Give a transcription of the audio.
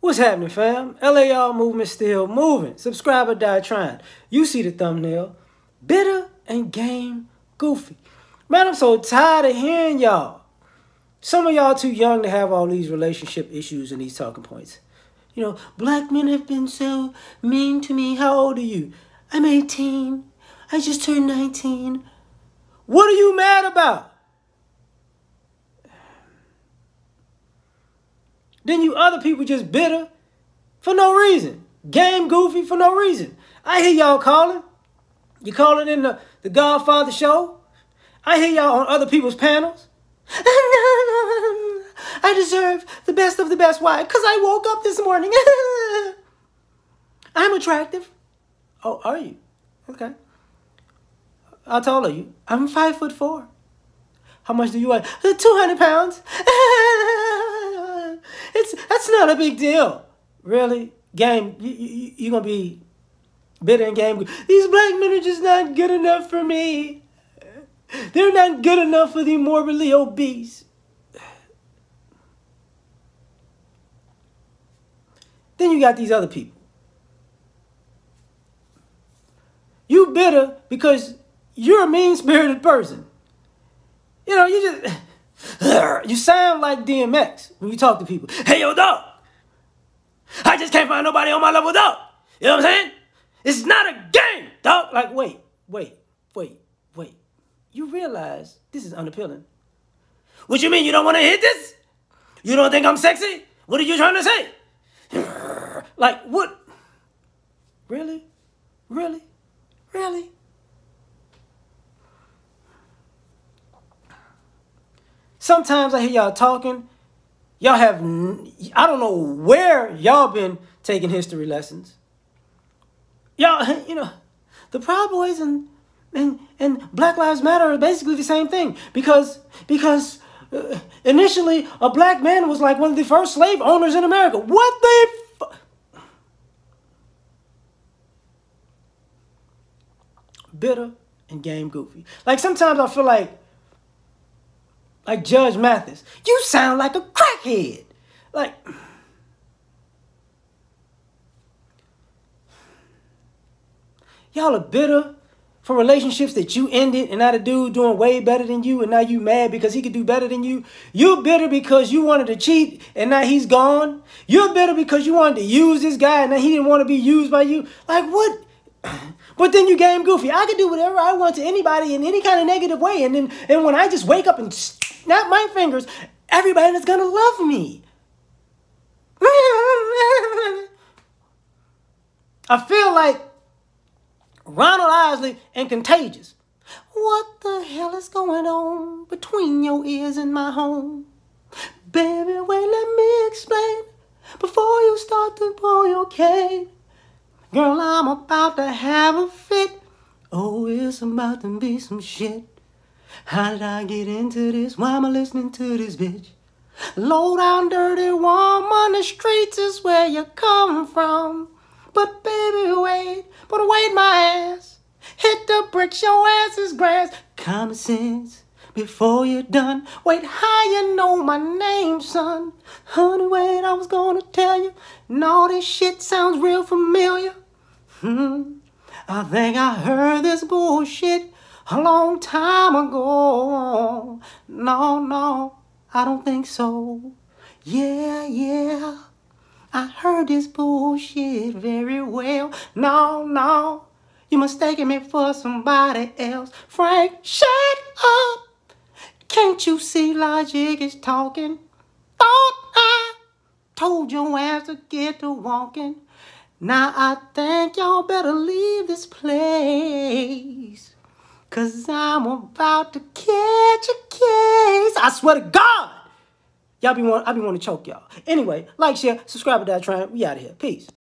What's happening, fam? LAR movement still moving. Subscriber die trying. You see the thumbnail. Bitter and game goofy. Man, I'm so tired of hearing y'all. Some of y'all too young to have all these relationship issues and these talking points. You know, black men have been so mean to me. How old are you? I'm 18. I just turned 19. What are you mad about? Then you other people just bitter for no reason. Game goofy for no reason. I hear y'all calling. You calling in the, the Godfather show. I hear y'all on other people's panels. I deserve the best of the best. Why? Because I woke up this morning. I'm attractive. Oh, are you? Okay. How tall are you? I'm five foot four. How much do you weigh? 200 pounds. That's not a big deal. Really? Game, you, you, you're going to be bitter and game. These black men are just not good enough for me. They're not good enough for the morbidly obese. Then you got these other people. You bitter because you're a mean-spirited person. You know, you just you sound like DMX when you talk to people. Hey, yo, dog. I just can't find nobody on my level, dog. You know what I'm saying? It's not a game, dog. Like, wait, wait, wait, wait. You realize this is unappealing. What you mean you don't want to hit this? You don't think I'm sexy? What are you trying to say? like, what? Really? Really? Really? Sometimes I hear y'all talking. Y'all have, I don't know where y'all been taking history lessons. Y'all, you know, the Proud Boys and and and Black Lives Matter are basically the same thing because because uh, initially a black man was like one of the first slave owners in America. What the bitter and game goofy. Like sometimes I feel like like Judge Mathis. You sound like a crackhead. Like y'all are bitter for relationships that you ended and now the dude doing way better than you and now you mad because he could do better than you. You're bitter because you wanted to cheat and now he's gone. You're bitter because you wanted to use this guy and now he didn't want to be used by you. Like what? But then you game goofy. I can do whatever I want to anybody in any kind of negative way. And then and when I just wake up and snap my fingers, everybody is gonna love me. I feel like Ronald Isley and Contagious. What the hell is going on between your ears and my home? Baby, wait, let me explain before you start to pull your cane. Girl, I'm about to have a fit. Oh, it's about to be some shit. How did I get into this? Why am I listening to this bitch? Low down, dirty woman, on the streets is where you come from. But baby, wait, but wait my ass. Hit the bricks, your ass is grass. Common sense before you're done. Wait, how you know my name, son? Honey, wait, I was gonna tell you. And all this shit sounds real familiar. Hmm, I think I heard this bullshit a long time ago. No, no, I don't think so. Yeah, yeah. I heard this bullshit very well. No, no, you mistaken me for somebody else. Frank, shut up. Can't you see logic is talking? Thought I told your ass to get to walking. Now I think y'all better leave this place. Cause I'm about to catch a case. I swear to God. Y'all be want I be want to choke y'all. Anyway, like, share, subscribe to that train. We out of here. Peace.